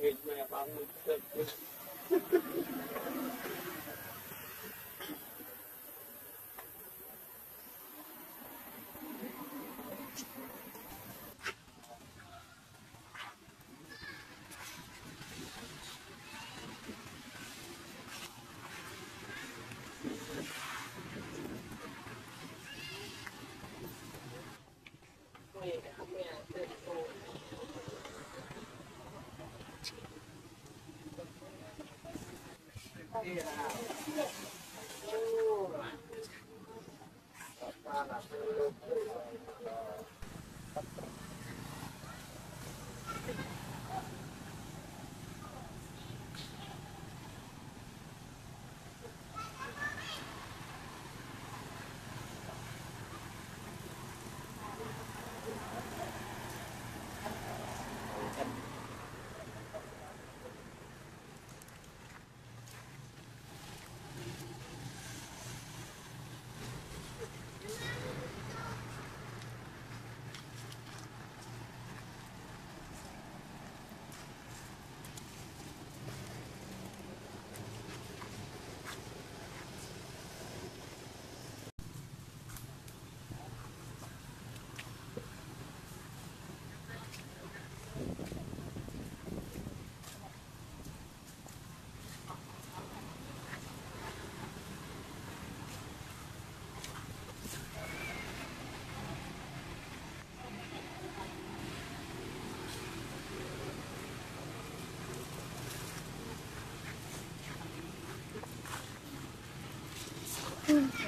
nicht engagement, I'm 嗯。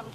嗯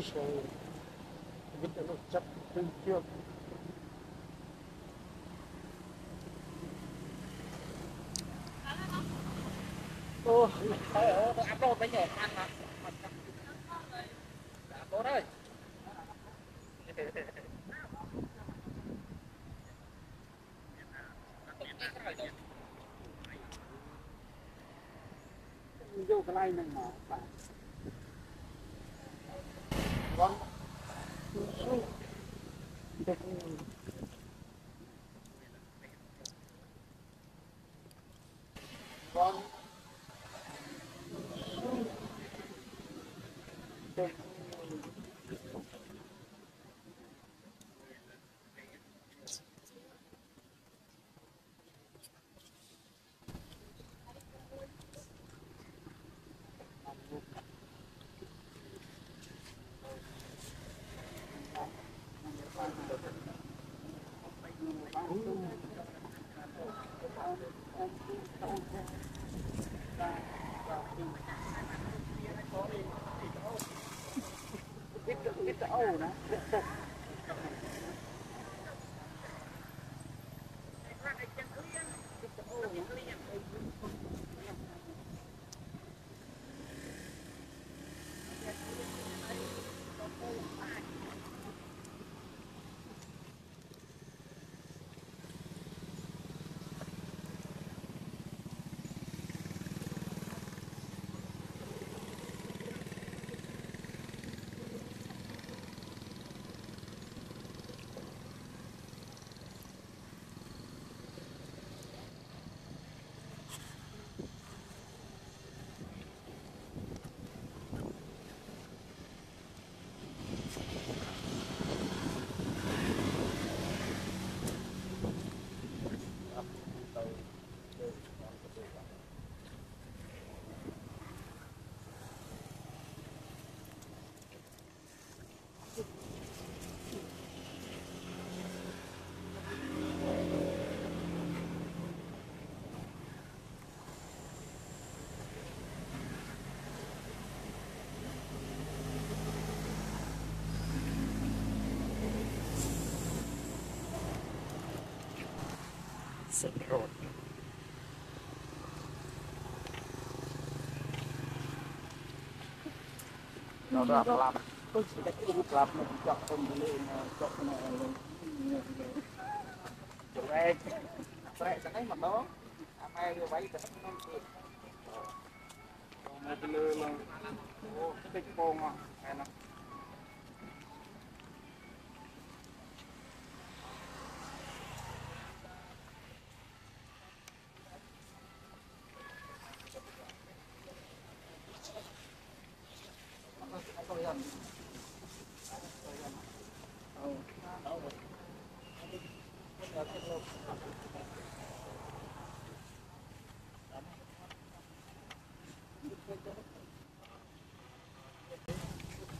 Dzisiaj widzę, że czap ten kwiat. Ô, trời ơi, bánh nhỏ ăn mà. Áp ơi. vô cái này mà 번. 不能50រត់ដល់ដល់ឡាប់ពុះដាក់គុំក្លាប់មកចប់គុំលេងចប់នៅនេះចូលឯងប្រែចឹងម្ដងអាម៉ែវាវៃទៅក្នុងទៀតមកទៅលើឡើងអូតិចពងអស់ឯនោះ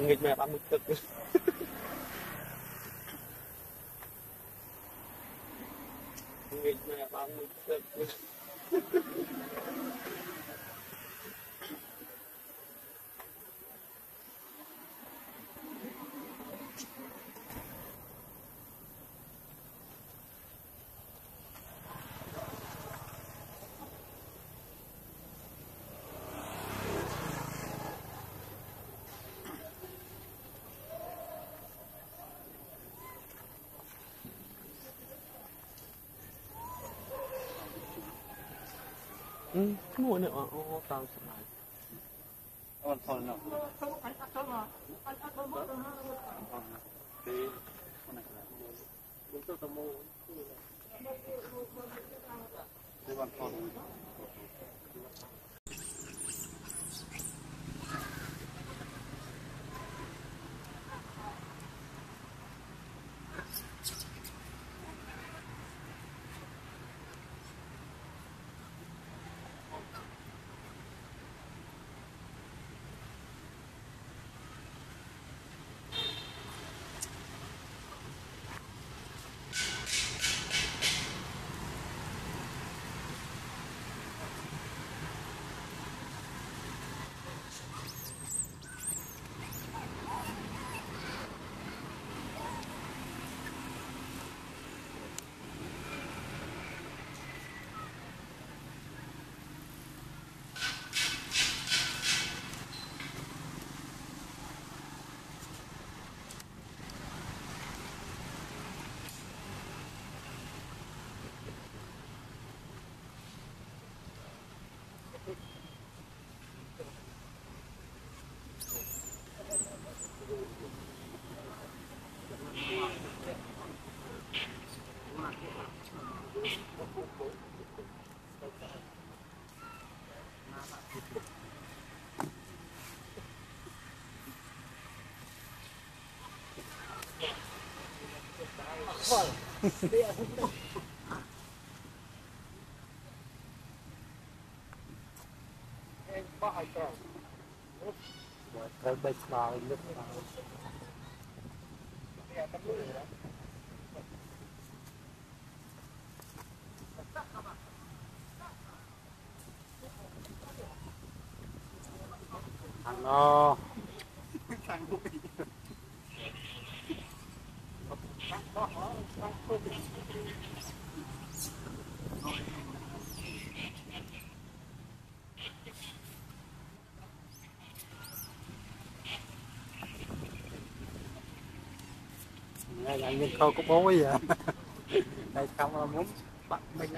nghịch mẹ ba mươi cực nghịch mẹ ba mươi cực ឈ្មោះនេះអូតាមស្បាយអូនផលនោះអត់ចូលមកអត់អត់មកទៅហ្នឹងទេមិនខ្លាំងយកទៅមកទេបានផល vào Nè, tấm lưỡi đó. thằng nó Thằng vui. Thằng nó thằng vui. Đây là nhìn thôi có bố bây giờ đây không là muốn bắt mình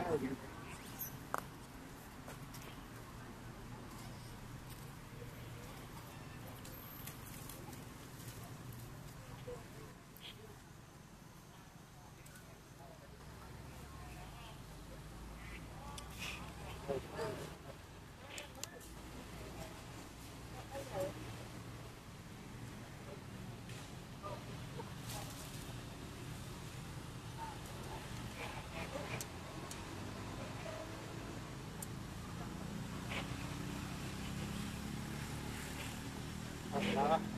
아, 나가.